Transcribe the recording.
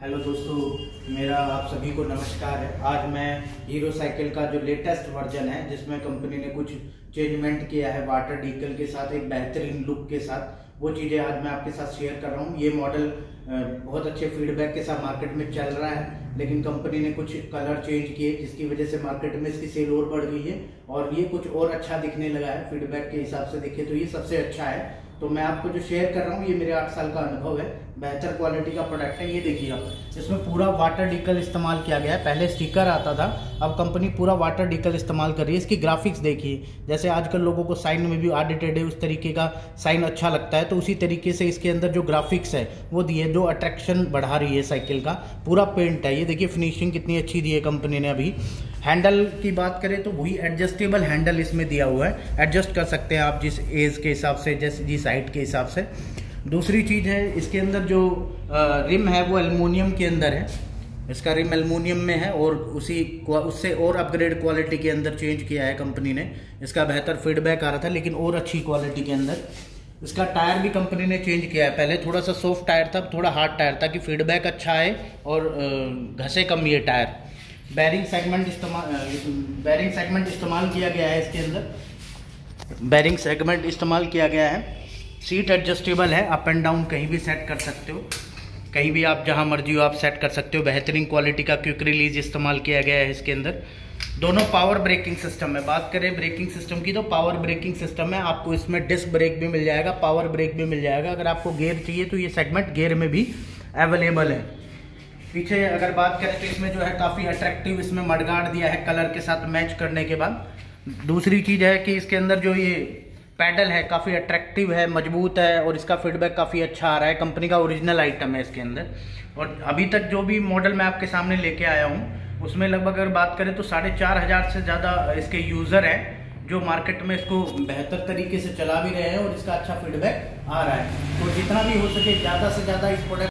Hello दोस्तों, मेरा आप सभी को नमस्कार है। आज मैं हीरो साइकिल का जो लेटेस्ट वर्जन है, जिसमें कंपनी ने कुछ चेंजमेंट किया है वाटर डीकल के साथ, एक बेहतरीन लुक के साथ वो चीज़ें आज मैं आपके साथ शेयर कर रहा हूँ। ये मॉडल बहुत अच्छे फीडबैक के साथ मार्केट में चल रहा है, लेकिन कंपनी ने कुछ कलर चेंज किए जिसकी वजह से मार्केट में इसकी सेल और बढ़ गई है और ये कुछ और अच्छा दिखने लगा है फीडबैक के हिसाब से देखे तो ये सबसे अच्छा है। तो मैं आपको जो शेयर कर रहा हूँ, ये मेरे आठ साल का अनुभव है। बेहतर क्वालिटी का प्रोडक्ट है, ये देखिए आप इसमें पूरा वाटर डिकल इस्तेमाल किया गया है। पहले स्टिकर आता था, अब कंपनी पूरा वाटर डिकल इस्तेमाल कर रही है। इसकी ग्राफिक्स देखिए। जैसे आजकल लोगों को साइन में भी ऑडिटेड है, उस तरीके का साइन अच्छा लगता है। तो उसी तरीके से इसके अंदर जो ग्राफिक्स है, वो दिए जो अट्रैक्शन बढ़ा रही है साइकिल का, पूरा पेंट है। ये देखिए फिनिशिंग कितनी अच्छी दी है कंपनी ने अभी। हैंडल की बात करें तो वही एडजस्टेबल हैंडल इसमें दिया हुआ है। एडजस्ट कर सकते हैं आप जिस एज के हिसाब से, जिस जिस हाइट के हिसाब से। दूसरी चीज़ है, इसके अंदर जो रिम है, वो एलमोनियम के अंदर है। इसका रिम एलमोनियम में है और उसी उससे और अपग्रेड क्वालिटी के अंदर चेंज किया है कंपनी ने। इसका बेहतर फीडबैक आ रहा था, लेकिन और अच्छी क्वालिटी के अंदर। इसका टायर भी कंपनी ने चेंज किया है। पहले थोड़ा सा सॉफ्ट टायर था थोड़ा हार्ड टायर था कि फीडबैक अच्छा है और घसे कम ये टायर। बैरिंग सेगमेंट इस्तेमाल बैरिंग सेगमेंट इस्तेमाल किया गया है इसके अंदर। बैरिंग सेगमेंट इस्तेमाल किया गया है। सीट एडजस्टेबल है अप एंड डाउन कहीं भी सेट कर सकते हो। कहीं भी आप जहाँ मर्ज़ी हो आप सेट कर सकते हो। बेहतरीन क्वालिटी का क्विक रिलीज़ इस्तेमाल किया गया है इसके अंदर। दोनों पावर ब्रेकिंग सिस्टम है। बात करें ब्रेकिंग सिस्टम की तो पावर ब्रेकिंग सिस्टम है। आपको इसमें डिस्क ब्रेक भी मिल जाएगा पावर ब्रेक भी मिल जाएगा। अगर आपको गेयर चाहिए तो ये सेगमेंट गेयर में भी अवेलेबल है। पीछे अगर बात करें तो इसमें जो है काफ़ी अट्रैक्टिव इसमें मडगाड़ दिया है कलर के साथ मैच करने के बाद। दूसरी चीज़ है कि इसके अंदर जो ये पैडल है, काफ़ी अट्रैक्टिव है, मज़बूत है और इसका फीडबैक काफ़ी अच्छा आ रहा है। कंपनी का ओरिजिनल आइटम है इसके अंदर। और अभी तक जो भी मॉडल मैं आपके सामने लेके आया हूँ उसमें लगभग अगर बात करें तो साढ़े चार हज़ार से ज़्यादा इसके यूज़र हैं, जो मार्केट में इसको बेहतर तरीके से चला भी रहे हैं और इसका अच्छा फीडबैक आ रहा है। तो जितना भी हो सके ज़्यादा से ज़्यादा इस प्रोडक्ट